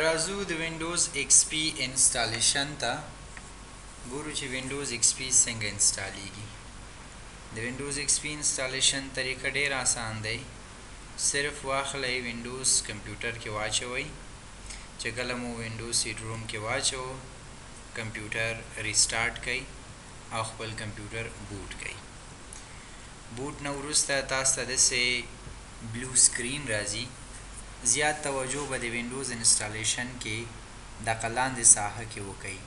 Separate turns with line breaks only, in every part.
راځو د وینډوز ایکس پی انسټالیشن ته ګورو چې وینډوز ایکس پی څنګه انسټالیږي د وینډوز ایکس پی انسټالیشن طریقه ډیر آسان دی صرف واخلئ وینډوز کمپیوټر کې واچوئ چې کله مو وینډوز سیډ روم کې واچو کمپیوټر ریسټارټ کړئ او خپل کمپیوټر بوټ کړئ بوټ نه وروسته تاسو ته داسې بلو سکرین راځي زیات توجه به د وینډوز انسټالیشن کې د قلاندې ساحه کې وکړئ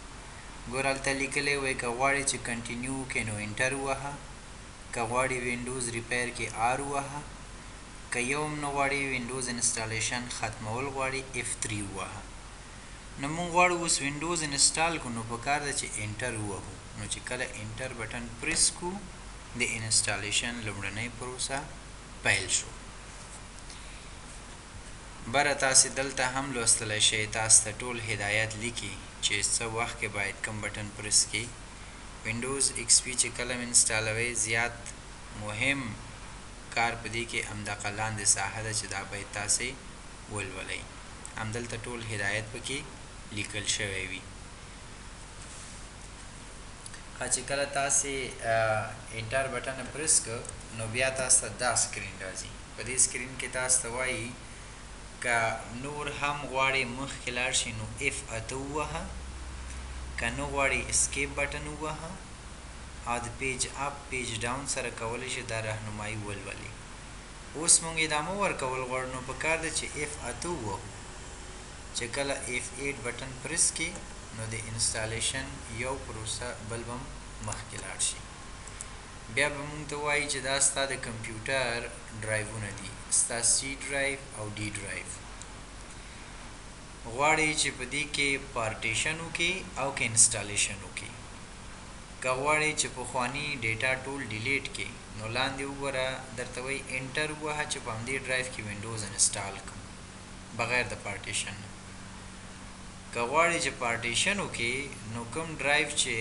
ګورالته لیکلی وي که غواړي چې کنټینیو وکړي نو انټر ووهه که غواړي وینډوز ریپیر کې آر ووهه که یو هم نه غواړي وینډوز انسټالیشن ختمول غواړي اف 3 ووهه نو موږ غواړو اوس وینډوز انسټال کړو نو پکار ده چې انټر ووهو نو چې کله انټر بټن پریس کړو د انسټالیشن لومړنۍ پروسه پیل شو بره تاسو دلته هم لوستلای شئ تاسو ته ټول هدایت لیکي چې څه وخت کې باید کوم بټن پریس کړئ وینډوز ایکس پی چې کله انسټالوئ زیات مهم کار په دې کې همدغه لاندې ساحه ده چې دا باید تاسو ولولئ همدلته ټول هدایت پکې لیکل شوی وي ها چې کله تاسو انټر بټن پریس ک نو بیا تاسو ته دا سکرین راځي په دې سکرین کې تاسو ته وایي که نور هم غواړي مخ کې لاړ شي نو اف اته ووهه که نه غواړي اسکیپ بټن ووهه او د پیج اپ پیج ډاون سره کولی شي دا راهنمایي ولولي اوس مونږ ادامه ورکول غواړو نو پکار ده چې ایف اته ووهو چې کله ایف ایټ بټن پریس کې نو د انسټالیشن یو پروسه بل به مخکې لاړ شي بیا به مونږ ته وایي چې دا ستا د کمپیوټر ډرایوونه دي ستا سي ډرایو او ډي ډرایو غواړي چې په دې کې پارټیشن وکړي او که انسټالیشن وکړي که غواړي چې پخواني ډیټا ټول ډیلیټ کړي نو لاندې وګوره درته وایي انټر ووهه چې په همدې ډرایف کې وینډوز انسټال کړو بغیر د پارټیشن نه که غواړې چې پارټیشن وکې نو کوم ډرایف چې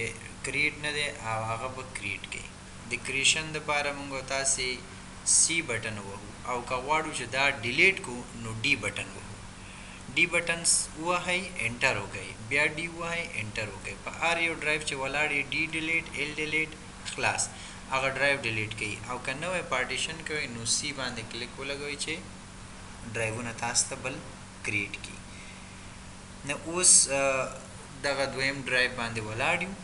کریټ نه دی او هغه به کریټ کې د کریشن د پاره مونږ تاسې سی بټن ووهو او که غواړو چې دا ډیلیټ کو نو ډی بټن ووهو ډي بټن ووهئ انټر وکړئ بیا ډي ووهئ انټر وکړئ په هر یو ډرایو چې ولاړ یې ډي ډیلیټ ایل ډیلیټ خلاص هغه ډرایو ډیلیټ کړئ او که نوی پارټیشن کوئ نو سی باندې کلیک ولګوئ چې ډرایوونه تاسو ته بل کریټ کی نو اوس دغه دویم ډرایو باندې ولاړ یو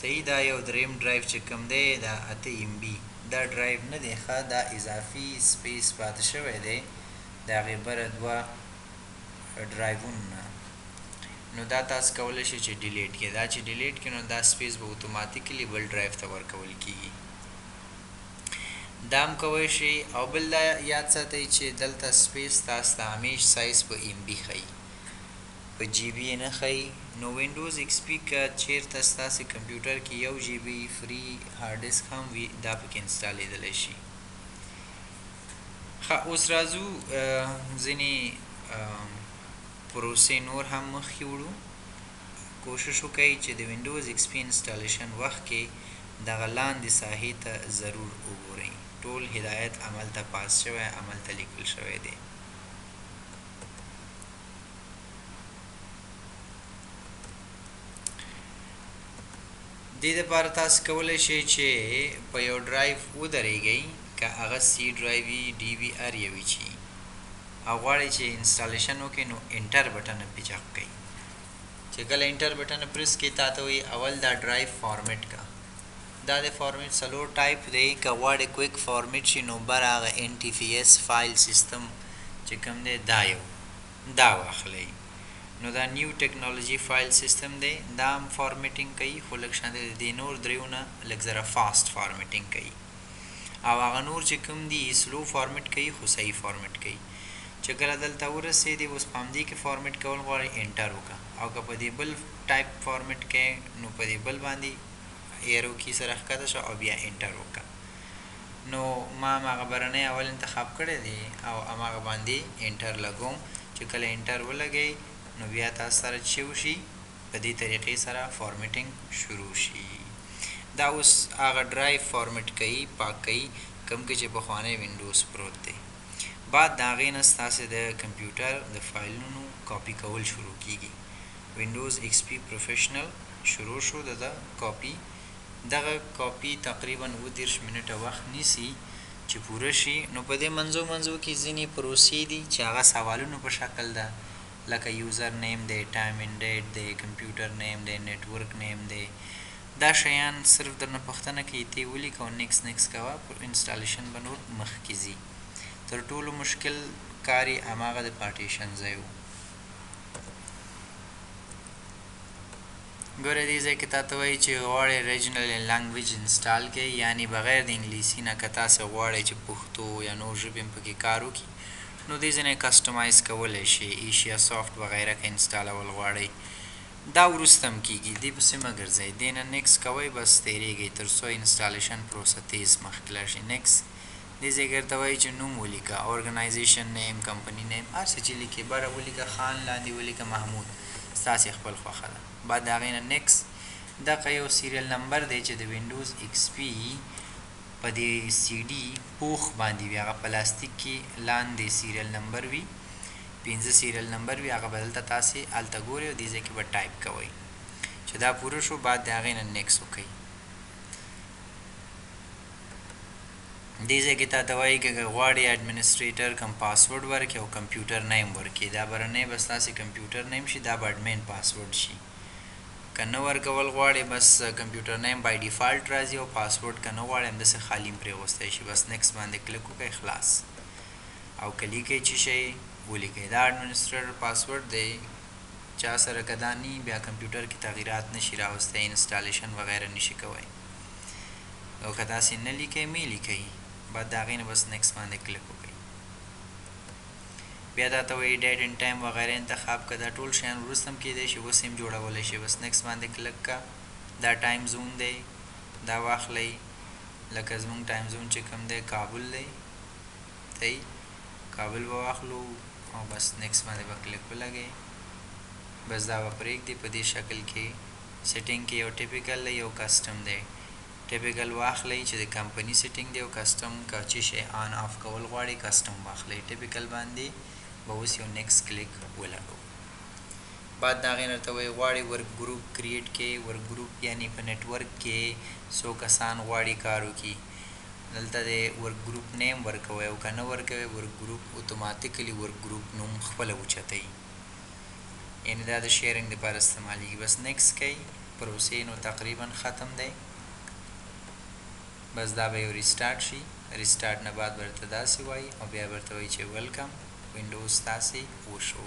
صحیح دا یو دریم ډرایو چې کوم دی دا اته ایم بی دا ډرایو نه دی ښه دا اضافي سپیس پاتې شوی دی د هغې بره دوه ډرایوونو نه نو دا تاسو کولای شئ چې ډیلیټ کې دا چې ډیلیټ کې نو دا سپیس به اتوماتیکلی بل ډرایو ته ورکول کیږي دام کوي شي او بل دا یاد ساتي چې دلته سپیس تاسو ته همیش سایز په ایم بي خي په جی بي نه خي نو وینډوز ایکس پی کا چیرته تاسو کمپیوټر کې یو جی بي فری هارد ډیسک هم وي دا پکې انسټالیدل شي ښه اوس راځو ځینې پروسې نور هم مخکې وړو کوشش وکړئ چې د وینډوز ایکس پی انسټالیشن وخت کې دغه لاندې ساحې ته ضرور وګورئ ټول هدایت عمل ته پاس شوی عمل ته لیکل شوی دی دې لپاره تاسو کولی شئ چې په یو ډرایو ودریږئ که هغه سي ډرایو وي، ډي وي ار یا وي چي او غواړئ چې انسټالیشن وکړئ نو انټر بټن پې چخ کړئ چې کله انټر بټن پریس کړئ تاته وایي اول دا ډرایو فارمیټ کړه دا د فارمیټ څلور ټایپ دی که غواړئ کویک فارمیټ شي نو بر هغه این ټي فی ایس فایل سیستم چې کوم دی دا یو دا واخلئ نو دا نیو ټکنالوژي فایل سیستم دی دا هم فارمیټینګ کوي خو لږ شانته د دې نور دریو نه لږ ذره فاسټ فارمیټینګ کوي او هغه نور چې کوم دي سلو فارمیټ کوي خو صحیح فارمیټ کوي چې کله دلته ورسېدې اوس په همدې کې فارمیټ کول غواړي انټر وکړه او که په دې بل ټایپ فارمیټ کوي نو په دې بل باندې ایرو کی سره ښکته شه او بیا انټر وکړه نو ما هماغه برنی اول انتخاب کړی دی او هماغه باندی انټر لګوم چی کله انټر ولګی نو بیا تاسو سره چی وشی په دی طریقی سره فارمیټنګ شروع شی دا اوس هغه ډرایف فارمیټ کوي پاک کوي کوم کی چی پخوانی وینډوز پروت دی بعد د هغی نه ستاسو د کمپیوټر د فایلونو کاپی کول شروع کیږی وینډوز ایکس پی پروفیشنل شروع شو د کاپی دغه کاپي تقریباً اووه دېرش منټه وخت نیسي چې پوره شي، نو په دې منځو منځو کې ځینې پروسې دي چې هغه سوالونو په شکل ده لکه یوزر نیم دی، ټایم اینډ ډیټ دی، کمپیوټر نیم دی، نیټ ورک نیم دی، دا شیان صرف درنه پوښتنه کوي تۀ ولیکه او نیکسټ نیکسټ کوه پر انسټالیشن به نور مخکې ځي. تر ټولو مشکل کار یې هماغه د پارټیشن ځای ؤ. ګوره دې ځای کې تاته وایي چې غواړې ریجنل لنګویج انسټال کړې یانې بغیر د انګلیسي نه که تاسې غواړې چې پښتو یا نور ژبې هم پکې کار وکړي نو دې ځنې کسټمایز کولی شې ایشیا سافټ وغیره که انسټالول غواړئ دا وروسته هم کیږي دې پسې مه ګرځئ دې نه نیکس کوئ بس تیریږئ تر څو انسټالیشن پروسه تیز مخکې لاړ شي نیکس دې ځایګر ته وایي چې نوم ولیکه، ارګنایزیشن نیم، کمپني نیم، هر څه چې لیکې، بره ولیکه، خان، لاندې ولیکه، محمود، ستاسې خپل خوښه ده. بعد د هغې نه Next دقه یو سیریل نمبر دی چې د وینډوز ایکس پي په دې سي ډي پوښ باندې وي، هغه پلاستیک کې لاندې سیریل نمبر وي، پنځه سیریل نمبر وي، هغه به دلته تاسې هلته ګورئ او دې ځای کې به ټایپ کوئ. چې دا پوره شو، بعد د هغې نه Next وکړئ. دې ځای کې تاته وايي که که غواړې اډمنسټرېټر کوم پاسورډ ورکړې او کمپيوټر نيم ورکړې دا برنی به ستاسې کمپيوټر نيم شي دا به اډمين پاسورډ شي که نه ورکول غواړې بس کمپيوټر نيم بای ډيفالټ راځي او پاسورډ که نه غواړې همداسې خالي هم پرې غوستی شې بس نيکسټ باندې کلک وکړئ خلاص او که ليکئ څه شی وليکئ دا اډمنسټرېټر پاسورډ دی. چا سره که دا نی بیا کمپیوټر کی تغیرات نشی راوستی انسټالیشن وغیره نشی کوی او که داسی نه لیکی می لیکی بعد د هغی نه بس نیکسټ باندی کلیک وکړی بیا دا ته وایی ډیټ ان ټایم وغیره انتخاب که دا ټول شیان وروسته هم کیدای شی اوس هم جوړولی شی بس نیکسټ باندی کلیک که دا ټایم زون دی دا واخلی لکه زمونږ ټایم زون چی کوم دی کابل دی. صحیح کابل به واخلو او بس نیکس باندې به کلیک ولګي بس دا به پرېږدي په دې شکل کې سیټینګ کې یو ټیپیکل دی یو کسټم دی ټیپیکل واخلئ چې د کمپنی سیټینګ دی او کسټم که چې شی آن آف کول غواړي کسټم واخلئ ټیپیکل باندې به اوس یو نیکس کلیک ولګو بعد دا غي نرته وي غواړي ورک ګروپ کریټ کې ورک ګروپ یعنی په نتورک کې سو کسان غواړي کارو کې دلته دی ورک ګروپ نیم ورکوی او که نه ورکوی ورک ګروپ اتوماتیکلی ورک ګروپ نوم خپله اوچتوی یعنی دا د شیرنګ د پاره استعمالیږی بس نیکس کئ پروسه نو تقریبا ختم دی بس دا به یو ریسټارټ شی ریسټارټ نه بعد برته داسی وایی او بیا برته وایی چه ویلکم وینډوز ستاسی وشو.